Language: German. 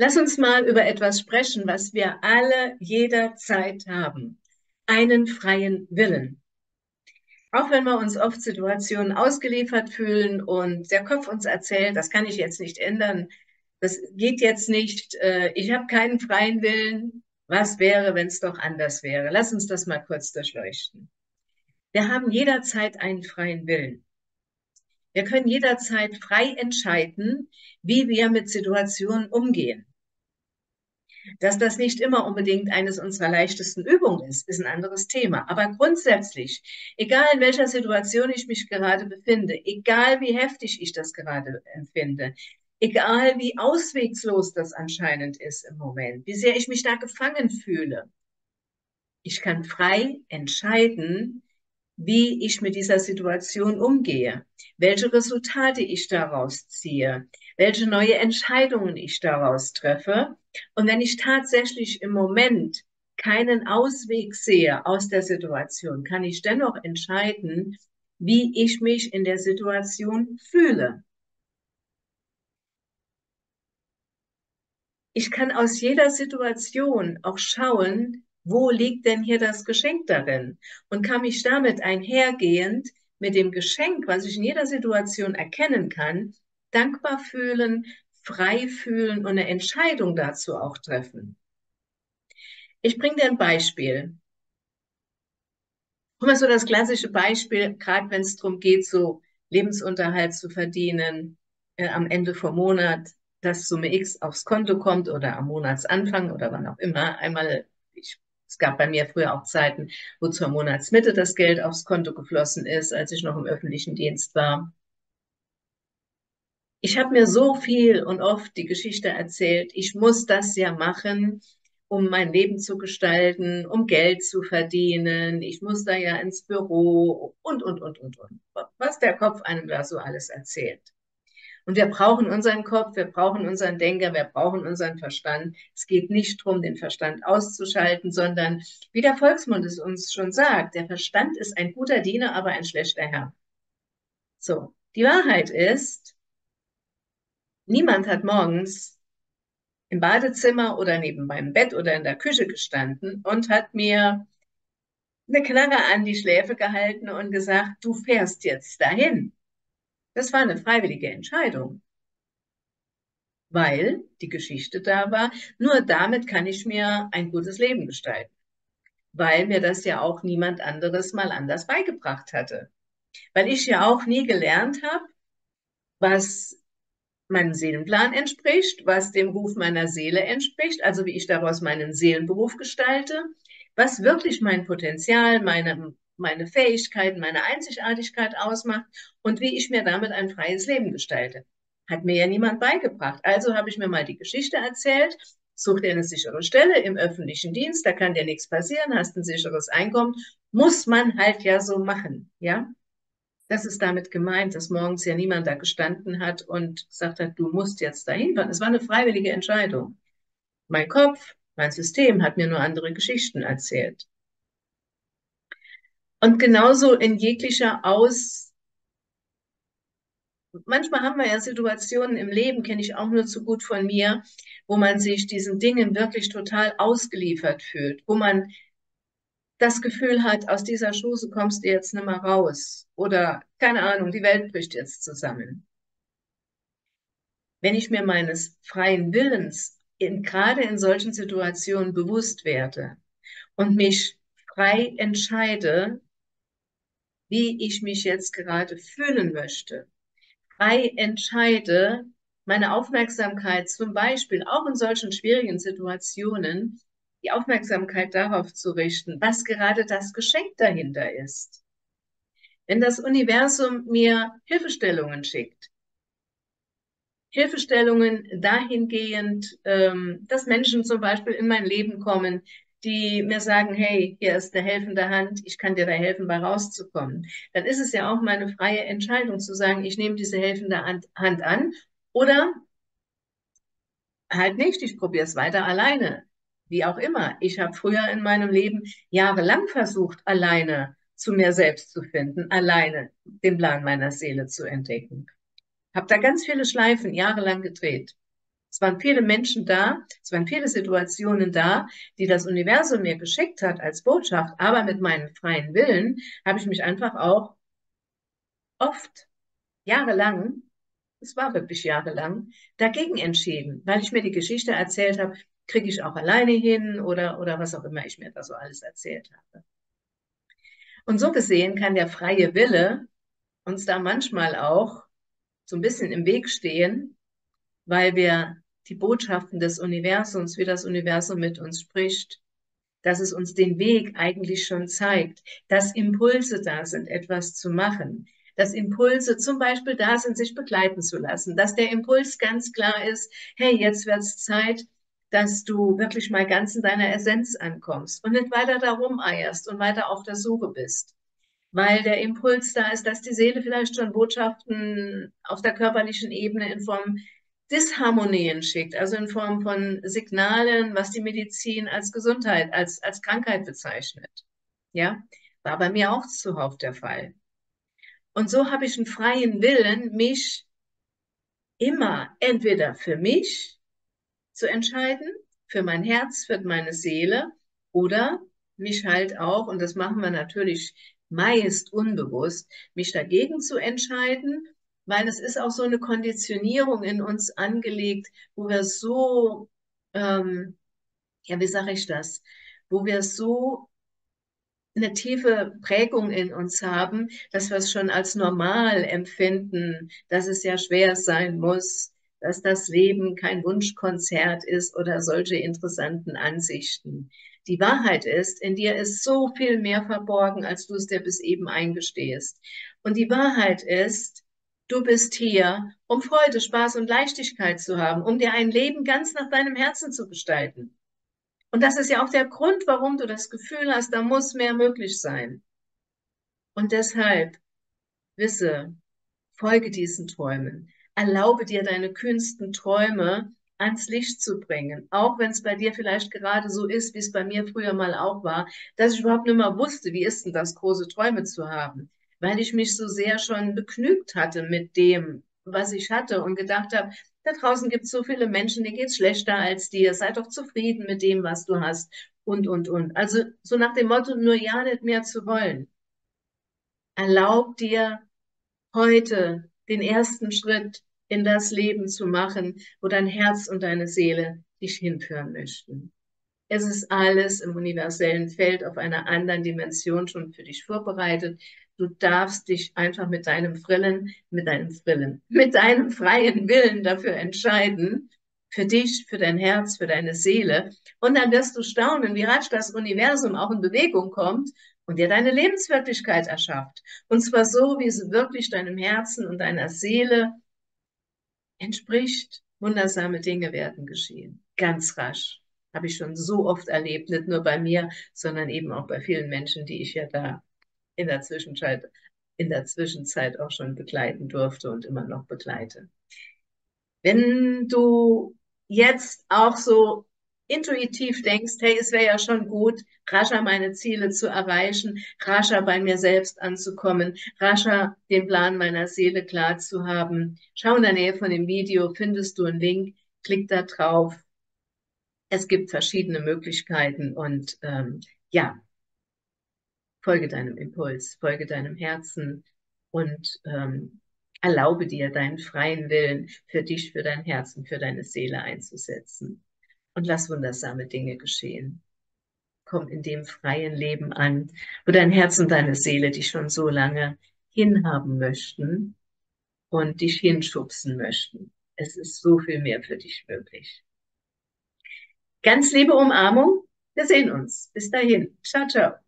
Lass uns mal über etwas sprechen, was wir alle jederzeit haben. Einen freien Willen. Auch wenn wir uns oft Situationen ausgeliefert fühlen und der Kopf uns erzählt, das kann ich jetzt nicht ändern, das geht jetzt nicht, äh, ich habe keinen freien Willen, was wäre, wenn es doch anders wäre? Lass uns das mal kurz durchleuchten. Wir haben jederzeit einen freien Willen. Wir können jederzeit frei entscheiden, wie wir mit Situationen umgehen. Dass das nicht immer unbedingt eines unserer leichtesten Übungen ist, ist ein anderes Thema. Aber grundsätzlich, egal in welcher Situation ich mich gerade befinde, egal wie heftig ich das gerade empfinde, egal wie auswegslos das anscheinend ist im Moment, wie sehr ich mich da gefangen fühle, ich kann frei entscheiden, wie ich mit dieser Situation umgehe, welche Resultate ich daraus ziehe, welche neue Entscheidungen ich daraus treffe. Und wenn ich tatsächlich im Moment keinen Ausweg sehe aus der Situation, kann ich dennoch entscheiden, wie ich mich in der Situation fühle. Ich kann aus jeder Situation auch schauen, wo liegt denn hier das Geschenk darin? Und kann mich damit einhergehend mit dem Geschenk, was ich in jeder Situation erkennen kann, dankbar fühlen, frei fühlen und eine Entscheidung dazu auch treffen. Ich bringe dir ein Beispiel. Mal, so das klassische Beispiel, gerade wenn es darum geht, so Lebensunterhalt zu verdienen, äh, am Ende vom Monat, dass Summe X aufs Konto kommt oder am Monatsanfang oder wann auch immer, einmal, ich es gab bei mir früher auch Zeiten, wo zur Monatsmitte das Geld aufs Konto geflossen ist, als ich noch im öffentlichen Dienst war. Ich habe mir so viel und oft die Geschichte erzählt, ich muss das ja machen, um mein Leben zu gestalten, um Geld zu verdienen. Ich muss da ja ins Büro und, und, und, und, und. Was der Kopf einem da so alles erzählt. Und wir brauchen unseren Kopf, wir brauchen unseren Denker, wir brauchen unseren Verstand. Es geht nicht darum, den Verstand auszuschalten, sondern, wie der Volksmund es uns schon sagt, der Verstand ist ein guter Diener, aber ein schlechter Herr. So, die Wahrheit ist, niemand hat morgens im Badezimmer oder neben meinem Bett oder in der Küche gestanden und hat mir eine Knarre an die Schläfe gehalten und gesagt, du fährst jetzt dahin. Das war eine freiwillige Entscheidung, weil die Geschichte da war. Nur damit kann ich mir ein gutes Leben gestalten, weil mir das ja auch niemand anderes mal anders beigebracht hatte. Weil ich ja auch nie gelernt habe, was meinem Seelenplan entspricht, was dem Ruf meiner Seele entspricht, also wie ich daraus meinen Seelenberuf gestalte, was wirklich mein Potenzial, meine meine Fähigkeiten, meine Einzigartigkeit ausmacht und wie ich mir damit ein freies Leben gestalte. Hat mir ja niemand beigebracht. Also habe ich mir mal die Geschichte erzählt, such dir eine sichere Stelle im öffentlichen Dienst, da kann dir nichts passieren, hast ein sicheres Einkommen, muss man halt ja so machen, ja? Das ist damit gemeint, dass morgens ja niemand da gestanden hat und gesagt hat, du musst jetzt dahin fahren. Es war eine freiwillige Entscheidung. Mein Kopf, mein System hat mir nur andere Geschichten erzählt. Und genauso in jeglicher Aus. Manchmal haben wir ja Situationen im Leben, kenne ich auch nur zu gut von mir, wo man sich diesen Dingen wirklich total ausgeliefert fühlt, wo man das Gefühl hat, aus dieser Schuse kommst du jetzt nicht mehr raus. Oder keine Ahnung, die Welt bricht jetzt zusammen. Wenn ich mir meines freien Willens in, gerade in solchen Situationen bewusst werde und mich frei entscheide, wie ich mich jetzt gerade fühlen möchte, frei entscheide, meine Aufmerksamkeit zum Beispiel auch in solchen schwierigen Situationen, die Aufmerksamkeit darauf zu richten, was gerade das Geschenk dahinter ist. Wenn das Universum mir Hilfestellungen schickt, Hilfestellungen dahingehend, ähm, dass Menschen zum Beispiel in mein Leben kommen, die mir sagen, hey, hier ist eine helfende Hand, ich kann dir da helfen, bei rauszukommen. Dann ist es ja auch meine freie Entscheidung zu sagen, ich nehme diese helfende Hand an oder halt nicht, ich probiere es weiter alleine. Wie auch immer. Ich habe früher in meinem Leben jahrelang versucht, alleine zu mir selbst zu finden, alleine den Plan meiner Seele zu entdecken. Habe da ganz viele Schleifen jahrelang gedreht. Es waren viele Menschen da, es waren viele Situationen da, die das Universum mir geschickt hat als Botschaft, aber mit meinem freien Willen habe ich mich einfach auch oft jahrelang, es war wirklich jahrelang, dagegen entschieden, weil ich mir die Geschichte erzählt habe, kriege ich auch alleine hin oder, oder was auch immer ich mir da so alles erzählt habe. Und so gesehen kann der freie Wille uns da manchmal auch so ein bisschen im Weg stehen, weil wir die Botschaften des Universums, wie das Universum mit uns spricht, dass es uns den Weg eigentlich schon zeigt, dass Impulse da sind, etwas zu machen, dass Impulse zum Beispiel da sind, sich begleiten zu lassen, dass der Impuls ganz klar ist, hey, jetzt wird es Zeit, dass du wirklich mal ganz in deiner Essenz ankommst und nicht weiter darum eierst und weiter auf der Suche bist. Weil der Impuls da ist, dass die Seele vielleicht schon Botschaften auf der körperlichen Ebene in Form Disharmonien schickt, also in Form von Signalen, was die Medizin als Gesundheit, als, als Krankheit bezeichnet. Ja, war bei mir auch zuhauf der Fall. Und so habe ich einen freien Willen, mich immer entweder für mich zu entscheiden, für mein Herz, für meine Seele oder mich halt auch, und das machen wir natürlich meist unbewusst, mich dagegen zu entscheiden, weil es ist auch so eine Konditionierung in uns angelegt, wo wir so, ähm, ja, wie sage ich das, wo wir so eine tiefe Prägung in uns haben, dass wir es schon als normal empfinden, dass es ja schwer sein muss, dass das Leben kein Wunschkonzert ist oder solche interessanten Ansichten. Die Wahrheit ist, in dir ist so viel mehr verborgen, als du es dir bis eben eingestehst. Und die Wahrheit ist, du bist hier, um Freude, Spaß und Leichtigkeit zu haben, um dir ein Leben ganz nach deinem Herzen zu gestalten. Und das ist ja auch der Grund, warum du das Gefühl hast, da muss mehr möglich sein. Und deshalb wisse, folge diesen Träumen. Erlaube dir deine kühnsten Träume ans Licht zu bringen. Auch wenn es bei dir vielleicht gerade so ist, wie es bei mir früher mal auch war, dass ich überhaupt nicht mehr wusste, wie ist denn das, große Träume zu haben. Weil ich mich so sehr schon begnügt hatte mit dem, was ich hatte und gedacht habe, da draußen gibt es so viele Menschen, denen geht es schlechter als dir. Sei doch zufrieden mit dem, was du hast. Und, und, und. Also so nach dem Motto, nur ja nicht mehr zu wollen. Erlaub dir heute den ersten Schritt in das Leben zu machen, wo dein Herz und deine Seele dich hinführen möchten. Es ist alles im universellen Feld auf einer anderen Dimension schon für dich vorbereitet. Du darfst dich einfach mit deinem Frillen, mit deinem Frillen, mit deinem freien Willen dafür entscheiden, für dich, für dein Herz, für deine Seele. Und dann wirst du staunen, wie rasch das Universum auch in Bewegung kommt und dir deine Lebenswirklichkeit erschafft. Und zwar so, wie sie wirklich deinem Herzen und deiner Seele entspricht. Wundersame Dinge werden geschehen. Ganz rasch. Habe ich schon so oft erlebt, nicht nur bei mir, sondern eben auch bei vielen Menschen, die ich ja da in der Zwischenzeit, in der Zwischenzeit auch schon begleiten durfte und immer noch begleite. Wenn du jetzt auch so intuitiv denkst, hey, es wäre ja schon gut, rascher meine Ziele zu erreichen, rascher bei mir selbst anzukommen, rascher den Plan meiner Seele klar zu haben. Schau in der Nähe von dem Video, findest du einen Link, klick da drauf. Es gibt verschiedene Möglichkeiten und ähm, ja, folge deinem Impuls, folge deinem Herzen und ähm, erlaube dir, deinen freien Willen für dich, für dein Herzen, für deine Seele einzusetzen. Und lass wundersame Dinge geschehen. Komm in dem freien Leben an, wo dein Herz und deine Seele dich schon so lange hinhaben möchten und dich hinschubsen möchten. Es ist so viel mehr für dich möglich. Ganz liebe Umarmung. Wir sehen uns. Bis dahin. Ciao, ciao.